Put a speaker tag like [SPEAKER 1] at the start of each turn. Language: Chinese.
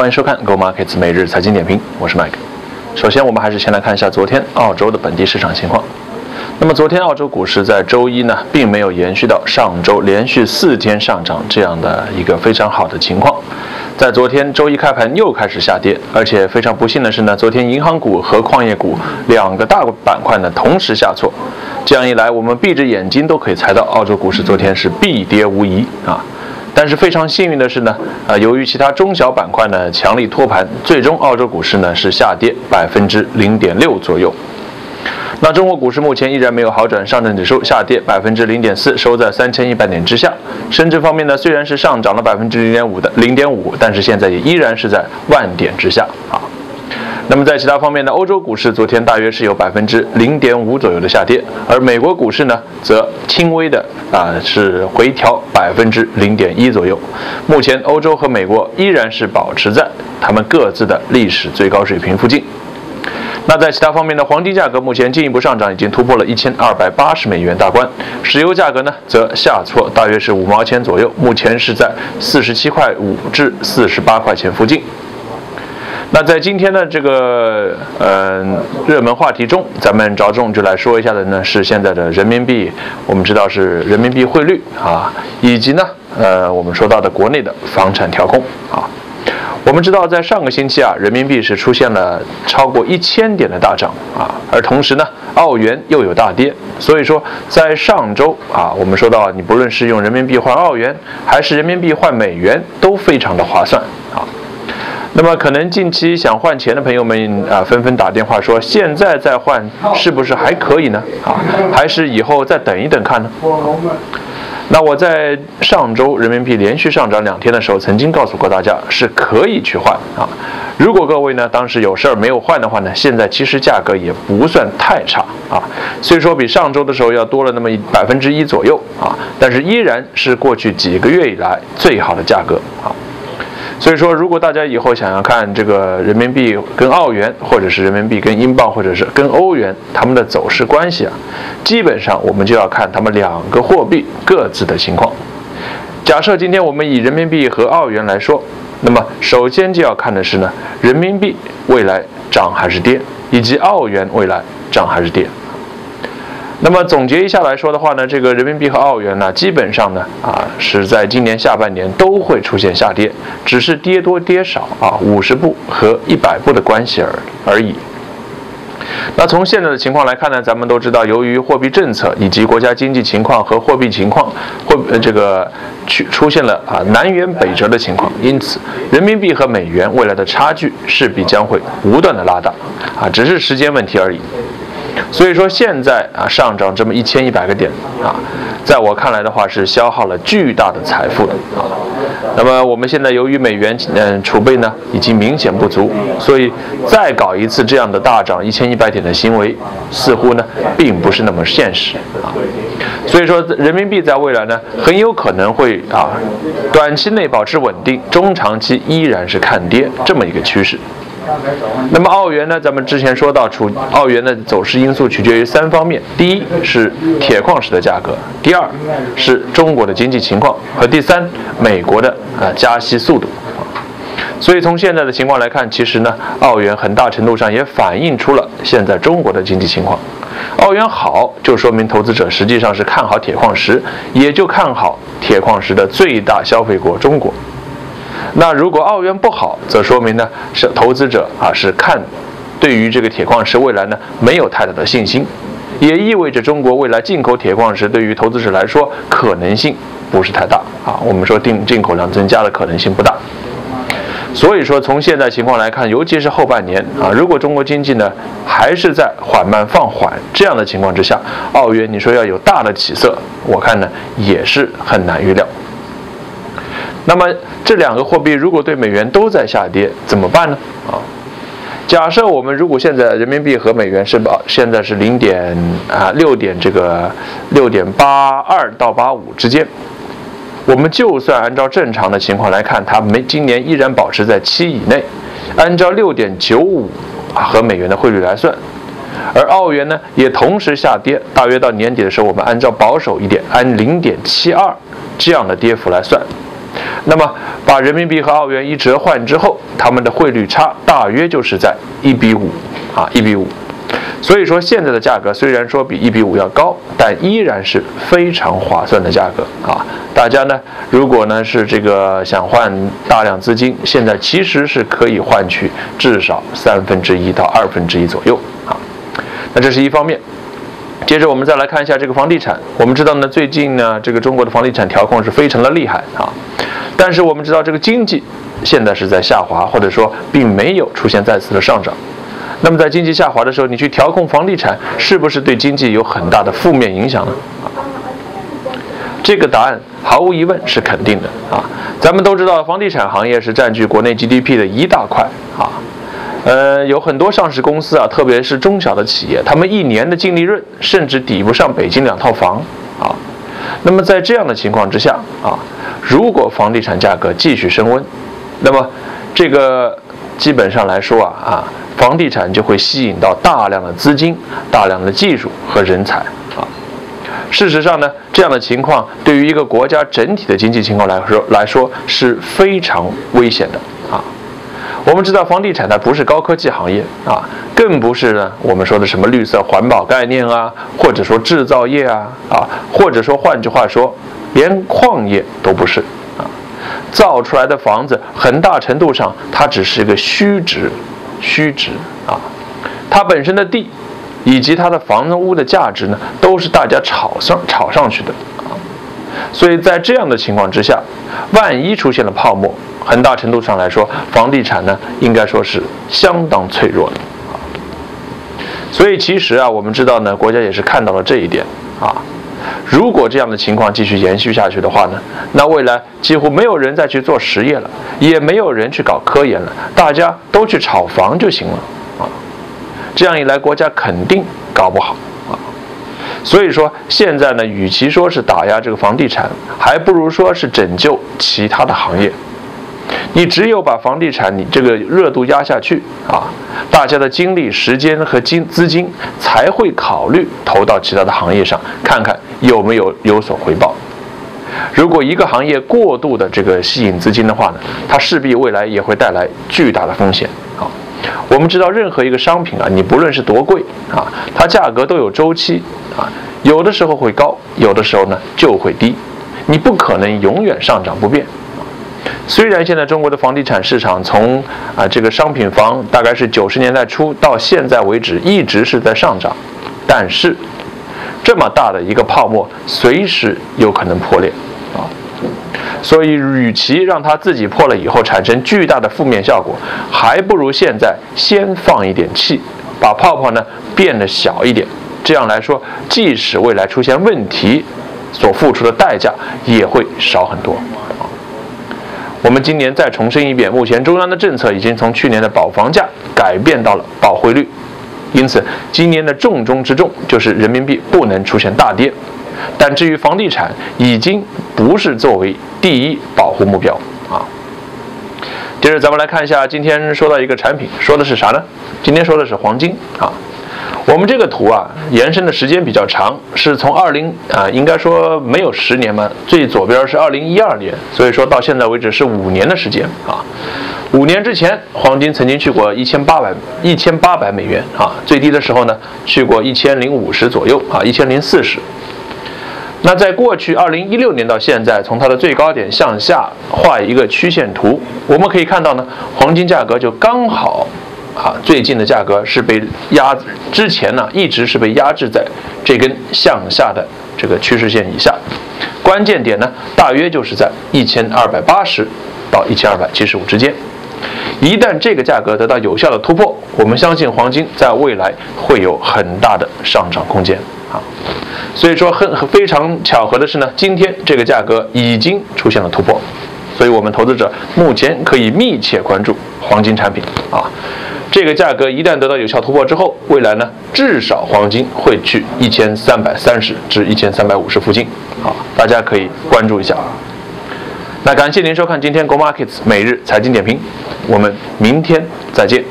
[SPEAKER 1] 欢迎收看 Go Markets 每日财经点评，我是 Mike。首先，我们还是先来看一下昨天澳洲的本地市场情况。那么，昨天澳洲股市在周一呢，并没有延续到上周连续四天上涨这样的一个非常好的情况。在昨天周一开盘又开始下跌，而且非常不幸的是呢，昨天银行股和矿业股两个大板块呢同时下挫。这样一来，我们闭着眼睛都可以猜到澳洲股市昨天是必跌无疑啊。但是非常幸运的是呢，啊，由于其他中小板块呢强力托盘，最终澳洲股市呢是下跌百分之零点六左右。那中国股市目前依然没有好转，上证指数下跌百分之零点四，收在三千一百点之下。深圳方面呢，虽然是上涨了百分之零点五的零点五，但是现在也依然是在万点之下啊。那么在其他方面呢，欧洲股市昨天大约是有百分之零点五左右的下跌，而美国股市呢，则轻微的啊是回调百分之零点一左右。目前欧洲和美国依然是保持在他们各自的历史最高水平附近。那在其他方面呢，黄金价格目前进一步上涨，已经突破了一千二百八十美元大关。石油价格呢，则下挫大约是五毛钱左右，目前是在四十七块五至四十八块钱附近。那在今天的这个嗯热门话题中，咱们着重就来说一下的呢是现在的人民币，我们知道是人民币汇率啊，以及呢呃我们说到的国内的房产调控啊。我们知道在上个星期啊，人民币是出现了超过一千点的大涨啊，而同时呢澳元又有大跌，所以说在上周啊，我们说到你不论是用人民币换澳元，还是人民币换美元，都非常的划算。那么，可能近期想换钱的朋友们啊，纷纷打电话说，现在再换是不是还可以呢？啊，还是以后再等一等看呢？那我在上周人民币连续上涨两天的时候，曾经告诉过大家是可以去换啊。如果各位呢当时有事儿没有换的话呢，现在其实价格也不算太差啊，虽说比上周的时候要多了那么百分之一左右啊，但是依然是过去几个月以来最好的价格啊。所以说，如果大家以后想要看这个人民币跟澳元，或者是人民币跟英镑，或者是跟欧元它们的走势关系啊，基本上我们就要看它们两个货币各自的情况。假设今天我们以人民币和澳元来说，那么首先就要看的是呢，人民币未来涨还是跌，以及澳元未来涨还是跌。那么总结一下来说的话呢，这个人民币和澳元呢，基本上呢啊是在今年下半年都会出现下跌，只是跌多跌少啊，五十步和一百步的关系而而已。那从现在的情况来看呢，咱们都知道，由于货币政策以及国家经济情况和货币情况，货这个去出现了啊南辕北辙的情况，因此人民币和美元未来的差距势必将会不断的拉大啊，只是时间问题而已。所以说现在啊上涨这么一千一百个点啊，在我看来的话是消耗了巨大的财富的啊。那么我们现在由于美元嗯储备呢已经明显不足，所以再搞一次这样的大涨一千一百点的行为，似乎呢并不是那么现实啊。所以说人民币在未来呢很有可能会啊短期内保持稳定，中长期依然是看跌这么一个趋势。那么澳元呢？咱们之前说到，处澳元的走势因素取决于三方面：第一是铁矿石的价格，第二是中国的经济情况，和第三美国的啊加息速度。所以从现在的情况来看，其实呢，澳元很大程度上也反映出了现在中国的经济情况。澳元好，就说明投资者实际上是看好铁矿石，也就看好铁矿石的最大消费国中国。那如果澳元不好，则说明呢是投资者啊是看对于这个铁矿石未来呢没有太大的信心，也意味着中国未来进口铁矿石对于投资者来说可能性不是太大啊。我们说进进口量增加的可能性不大，所以说从现在情况来看，尤其是后半年啊，如果中国经济呢还是在缓慢放缓这样的情况之下，澳元你说要有大的起色，我看呢也是很难预料。那么这两个货币如果对美元都在下跌，怎么办呢？啊，假设我们如果现在人民币和美元是保现在是零点啊六点这个六点八二到八五之间，我们就算按照正常的情况来看，它没今年依然保持在七以内，按照六点九五啊和美元的汇率来算，而澳元呢也同时下跌，大约到年底的时候，我们按照保守一点，按零点七二这样的跌幅来算。那么把人民币和澳元一折换之后，它们的汇率差大约就是在一比五啊，一比五。所以说现在的价格虽然说比一比五要高，但依然是非常划算的价格啊！大家呢，如果呢是这个想换大量资金，现在其实是可以换取至少三分之一到二分之一左右啊。那这是一方面。接着我们再来看一下这个房地产。我们知道呢，最近呢这个中国的房地产调控是非常的厉害啊。但是我们知道这个经济现在是在下滑，或者说并没有出现再次的上涨。那么在经济下滑的时候，你去调控房地产，是不是对经济有很大的负面影响呢？这个答案毫无疑问是肯定的啊。咱们都知道，房地产行业是占据国内 GDP 的一大块啊。呃，有很多上市公司啊，特别是中小的企业，他们一年的净利润甚至抵不上北京两套房啊。那么在这样的情况之下啊，如果房地产价格继续升温，那么这个。基本上来说啊啊，房地产就会吸引到大量的资金、大量的技术和人才啊。事实上呢，这样的情况对于一个国家整体的经济情况来说来说是非常危险的啊。我们知道，房地产它不是高科技行业啊，更不是呢我们说的什么绿色环保概念啊，或者说制造业啊啊，或者说换句话说，连矿业都不是啊。造出来的房子，很大程度上它只是一个虚值，虚值啊，它本身的地，以及它的房子屋的价值呢，都是大家炒上炒上去的啊，所以在这样的情况之下，万一出现了泡沫，很大程度上来说，房地产呢，应该说是相当脆弱的啊，所以其实啊，我们知道呢，国家也是看到了这一点啊。如果这样的情况继续延续下去的话呢，那未来几乎没有人再去做实业了，也没有人去搞科研了，大家都去炒房就行了啊。这样一来，国家肯定搞不好啊。所以说，现在呢，与其说是打压这个房地产，还不如说是拯救其他的行业。你只有把房地产你这个热度压下去啊，大家的精力、时间和金资金才会考虑投到其他的行业上，看看有没有有所回报。如果一个行业过度的这个吸引资金的话呢，它势必未来也会带来巨大的风险啊。我们知道，任何一个商品啊，你不论是多贵啊，它价格都有周期啊，有的时候会高，有的时候呢就会低，你不可能永远上涨不变。虽然现在中国的房地产市场从啊这个商品房大概是九十年代初到现在为止一直是在上涨，但是这么大的一个泡沫随时有可能破裂啊，所以与其让它自己破了以后产生巨大的负面效果，还不如现在先放一点气，把泡泡呢变得小一点，这样来说，即使未来出现问题，所付出的代价也会少很多。我们今年再重申一遍，目前中央的政策已经从去年的保房价改变到了保汇率，因此今年的重中之重就是人民币不能出现大跌。但至于房地产，已经不是作为第一保护目标啊。接着咱们来看一下，今天说到一个产品，说的是啥呢？今天说的是黄金啊。我们这个图啊，延伸的时间比较长，是从二零啊，应该说没有十年嘛，最左边是二零一二年，所以说到现在为止是五年的时间啊。五年之前，黄金曾经去过一千八百一千八百美元啊，最低的时候呢，去过一千零五十左右啊，一千零四十。那在过去二零一六年到现在，从它的最高点向下画一个曲线图，我们可以看到呢，黄金价格就刚好。啊，最近的价格是被压，之前呢一直是被压制在这根向下的这个趋势线以下，关键点呢大约就是在一千二百八十到一千二百七十五之间。一旦这个价格得到有效的突破，我们相信黄金在未来会有很大的上涨空间啊。所以说很非常巧合的是呢，今天这个价格已经出现了突破，所以我们投资者目前可以密切关注黄金产品啊。这个价格一旦得到有效突破之后，未来呢，至少黄金会去一千三百三十至一千三百五十附近，好，大家可以关注一下。那感谢您收看今天 Go Markets 每日财经点评，我们明天再见。